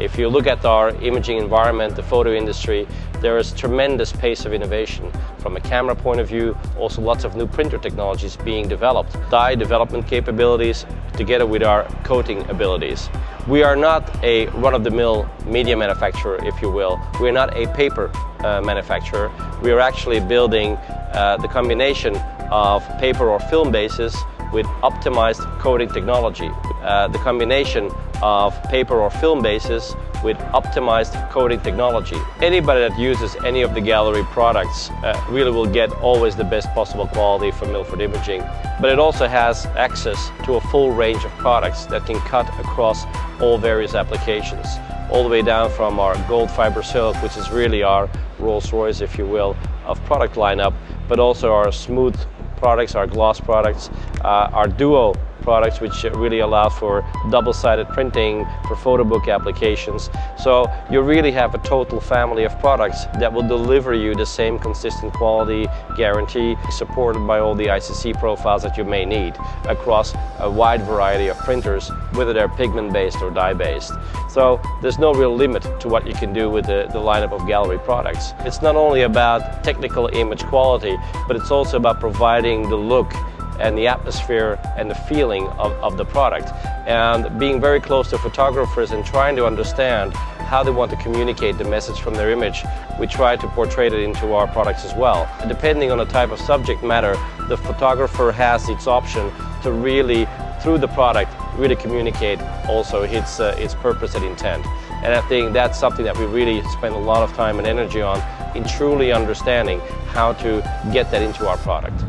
If you look at our imaging environment, the photo industry, there is tremendous pace of innovation from a camera point of view, also lots of new printer technologies being developed, dye development capabilities together with our coating abilities. We are not a run-of-the-mill media manufacturer, if you will. We're not a paper uh, manufacturer. We are actually building uh, the combination of paper or film bases with optimized coating technology. Uh, the combination of paper or film bases with optimized coating technology. Anybody that uses any of the Galerie products uh, really will get always the best possible quality from Ilford Imaging. But it also has access to a full range of products that can cut across all various applications. All the way down from our gold fiber silk, which is really our Rolls Royce, if you will, of product lineup, but also our smooth products, our gloss products, uh, our duo products which really allow for double-sided printing for photo book applications. So you really have a total family of products that will deliver you the same consistent quality guarantee supported by all the ICC profiles that you may need across a wide variety of printers whether they're pigment based or dye based. So there's no real limit to what you can do with the, the lineup of Galerie products. It's not only about technical image quality but it's also about providing the look and the atmosphere and the feeling of, of the product. And being very close to photographers and trying to understand how they want to communicate the message from their image, we try to portray it into our products as well. Depending on the type of subject matter, the photographer has its option to really, through the product, really communicate also its, uh, its purpose and intent. And I think that's something that we really spend a lot of time and energy on in truly understanding how to get that into our product.